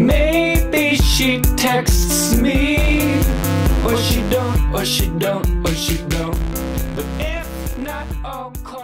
Maybe she texts me, or she don't, or she don't, or she don't. But if not, I'll call.